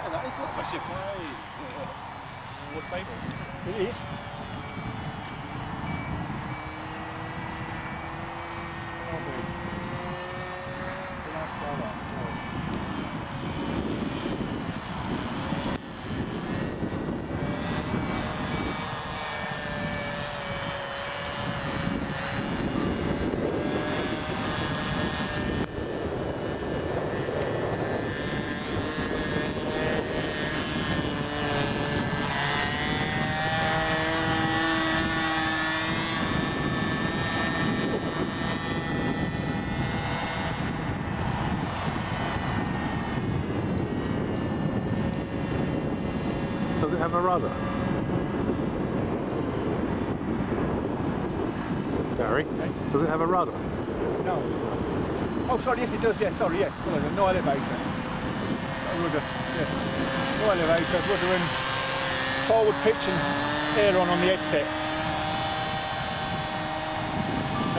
Ça, je sais pas. Au stable. It is. Does it have a rudder? Gary, does it have a rudder? No. Oh, sorry, yes, it does, yes, sorry, yes. Rudder, no elevator. No rudder, yes. No elevator, rudder and forward pitch and aileron on the headset.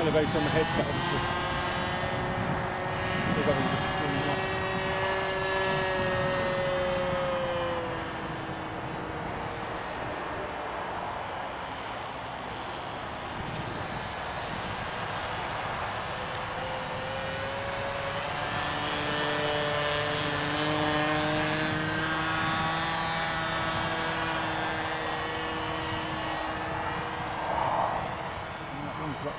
Elevator on the headset, obviously. There's obviously just turning on. And that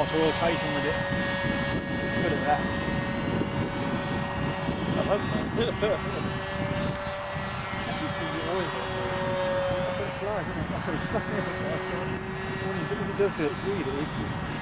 auto rotation with it. Good at that. I hope so. That's what it's like, isn't it? That's what it's like. When it does do it, it's easy.